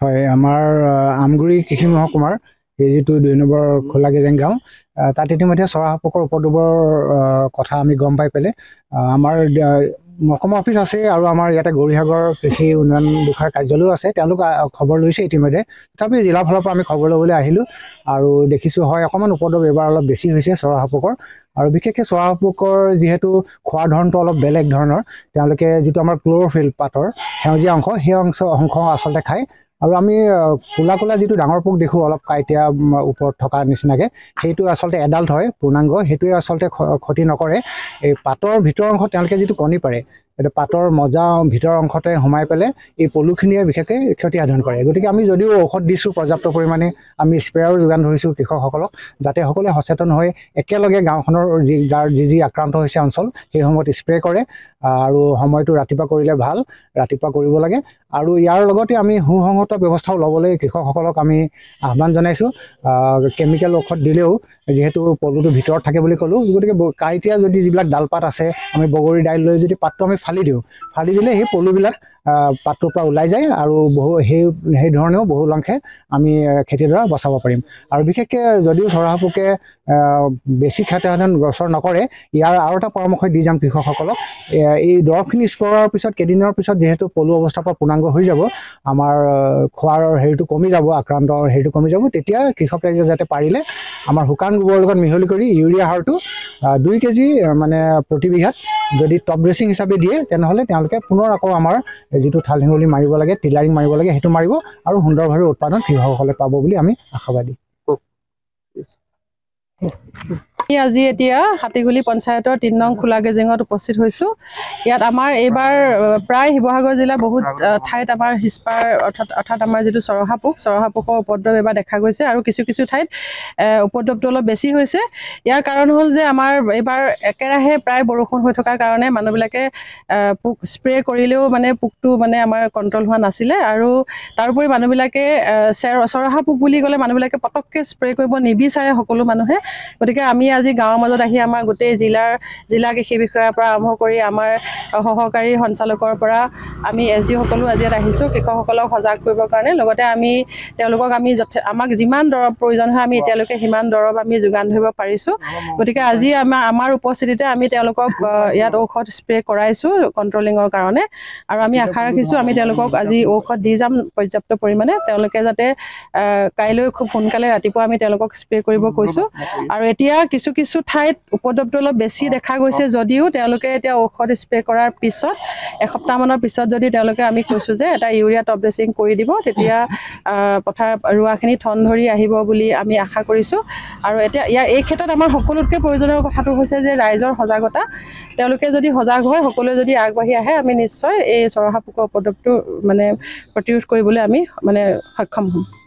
হয় আমাৰ আমগুৰি কৃষি মহকুমাৰ এই যিটো দুই নম্বৰ খোলা গেজেং গাঁও তাত ইতিমধ্যে চৰাইপকৰ উপদ্ৰৱৰ কথা আমি গম পাই পেলাই আমাৰ মহকুমা অফিচ আছে আৰু আমাৰ ইয়াতে গৌৰীসাগৰ কৃষি উন্নয়ন বিষয়াৰ কাৰ্যালয়ো আছে তেওঁলোক খবৰ লৈছে ইতিমধ্যে। তথাপি জিলাৰ ফালৰ পৰা আমি খবৰ ল'বলৈ আহিলোঁ আৰু দেখিছোঁ হয় অকণমান উপদ্ৰৱ এইবাৰ অলপ বেছি হৈছে চৰাইপকৰ আৰু বিশেষকৈ চৰাইপকৰ যিহেতু খোৱাৰ ধৰণটো অলপ বেলেগ ধৰণৰ তেওঁলোকে যিটো আমাৰ ক্ল'ৰফিল পাতৰ সেউজীয়া অংশ সেই অংশ অংশ আচলতে খায়। আৰু আমি কোলা কোলা যিটো ডাঙৰ পোক দেখোঁ অলপ কাইটীয়া ওপৰত থকা নিচিনাকৈ সেইটো আচলতে এডাল্ট হয় পূৰ্ণাংগ সেইটোৱে আচলতে ক্ষতি নকৰে। এই পাতৰ ভিতৰৰ অংশত তেওঁলোকে যিটো কণী পাৰে সেইটো পাতৰ মজা ভিতৰৰ অংশতে সোমাই পেলাই এই পলুখিনিয়ে বিশেষকৈ ক্ষতি সাধন কৰে। গতিকে আমি যদিও ঔষধ দিছোঁ পৰ্যাপ্ত পৰিমাণে আমি স্প্ৰেয়াৰো যোগান ধৰিছোঁ কৃষকসকলক যাতে সকলোৱে সচেতন হৈ একেলগে গাঁওখনৰ যি যাৰ যি যি আক্ৰান্ত হৈছে অঞ্চল সেই সময়ত স্প্ৰে কৰে। আৰু সময়টো ৰাতিপুৱা কৰিলে ভাল ৰাতিপুৱা কৰিব লাগে। আৰু ইয়াৰ লগতে আমি সুসংহত ব্যৱস্থাও ল'বলৈ কৃষকসকলক আমি আহ্বান জনাইছোঁ। কেমিকেল ঔষধ দিলেও যিহেতু পলুটো ভিতৰত থাকে বুলি ক'লোঁ গতিকে কাঁইটীয়া যদি যিবিলাক ডালপাত আছে আমি বগৰী দাইল লৈ যদি পাতটো আমি ফালি দিওঁ ফালি দিলে সেই পলুবিলাক পাতটোৰ পৰা ওলাই যায় আৰু বহু সেই সেই ধৰণেও বহুলাংশে আমি খেতিডৰা বচাব পাৰিম। আৰু বিশেষকৈ যদিও চৰাইপোকে আহ, বেছি ক্ষতিসাধন গছৰ নকৰে ইয়াৰ আৰু এটা পৰামৰ্শ দি যাম কৃষকসকলক এই দৰৱখিনি স্প্ৰে কৰাৰ পিছত কেইদিনৰ পিছত যিহেতু পলু অৱস্থাৰ পৰা পূৰ্ণাংগ হৈ যাব আমাৰ খোৱাৰ হেৰিটো কমি যাব আক্ৰান্তৰ হেৰিটো কমি যাব তেতিয়া কৃষক ৰাইজে যাতে পাৰিলে আমাৰ শুকান গোবৰৰ লগত মিহলি কৰি ইউৰিয়া সাৰটো দুই কেজি মানে প্ৰতি বিঘাত যদি টপ ড্ৰেছিং হিচাপে দিয়ে তেনেহ'লে তেওঁলোকে পুনৰ আকৌ আমাৰ যিটো থাল শিঙলি মাৰিব লাগে টিলাৰিং মাৰিব লাগে সেইটো মাৰিব আৰু সুন্দৰভাৱে উৎপাদন কৃষকসকলে পাব বুলি আমি আশাবাদী। আজি এতিয়া হাতীগুলি পঞ্চায়তৰ তিনি নং খোলা গেজেঙত উপস্থিত হৈছোঁ। ইয়াত আমাৰ এইবাৰ প্ৰায় শিৱসাগৰ জিলাৰ বহুত ঠাইত আমাৰ হিস্পাৰ অৰ্থাৎ অৰ্থাৎ আমাৰ যিটো চৰহা পোক চৰহা পোকৰ উপদ্ৰৱ এইবাৰ দেখা গৈছে আৰু কিছু কিছু ঠাইত উপদ্ৰৱটো অলপ বেছি হৈছে। ইয়াৰ কাৰণ হ'ল যে আমাৰ এইবাৰ একেৰাহে প্ৰায় বৰষুণ হৈ থকাৰ কাৰণে মানুহবিলাকে পোক স্প্ৰে কৰিলেও মানে পোকটো মানে আমাৰ কণ্ট্ৰল হোৱা নাছিলে আৰু তাৰোপৰি মানুহবিলাকে চৰহা পোক বুলি ক'লে মানুহবিলাকে পটককৈ স্প্ৰে কৰিব নিবিচাৰে সকলো মানুহে। গতিকে আমি আজি গাঁৱৰ মাজত আহি আমাৰ গোটেই জিলাৰ জিলা কৃষি বিষয়াৰ পৰা আৰম্ভ কৰি আমাৰ সহকাৰী সঞ্চালকৰ পৰা আমি এছ ডি সকলো আজি ইয়াত আহিছোঁ কৃষকসকলক সজাগ কৰিবৰ কাৰণে। লগতে আমি তেওঁলোকক আমি আমাক যিমান দৰৱ প্ৰয়োজন হয় আমি এতিয়ালৈকে সিমান দৰৱ আমি যোগান ধৰিব পাৰিছোঁ। গতিকে আজি আমাৰ আমাৰ উপস্থিতিতে আমি তেওঁলোকক ইয়াত ঔষধ স্প্ৰে কৰাইছোঁ কণ্ট্ৰলিঙৰ কাৰণে। আৰু আমি আশা ৰাখিছোঁ আমি তেওঁলোকক আজি ঔষধ দি যাম পৰ্যাপ্ত পৰিমাণে। তেওঁলোকে যাতে কাইলৈ খুব সোনকালে ৰাতিপুৱা আমি তেওঁলোকক স্প্ৰে কৰিব কৈছোঁ। আৰু এতিয়া কিছু কিছু ঠাইত উপদ্ৰৱটো অলপ বেছি দেখা গৈছে যদিও তেওঁলোকে এতিয়া ঔষধ স্প্ৰে কৰাৰ পিছত এসপ্তাহমানৰ পিছত যদি তেওঁলোকে আমি কৈছোঁ যে এটা ইউৰিয়া টপ ড্ৰেছিং কৰি দিব তেতিয়া পথাৰ ৰোৱাখিনি ঠন ধৰি আহিব বুলি আমি আশা কৰিছোঁ। আৰু এতিয়া ইয়াৰ এই ক্ষেত্ৰত আমাৰ সকলোতকৈ প্ৰয়োজনীয় কথাটো হৈছে যে ৰাইজৰ সজাগতা। তেওঁলোকে যদি সজাগ হয় সকলোৱে যদি আগবাঢ়ি আহে আমি নিশ্চয় এই চৰহা পোকৰ উপদ্ৰৱটো মানে প্ৰতিৰোধ কৰিবলৈ আমি মানে সক্ষম হ'ম।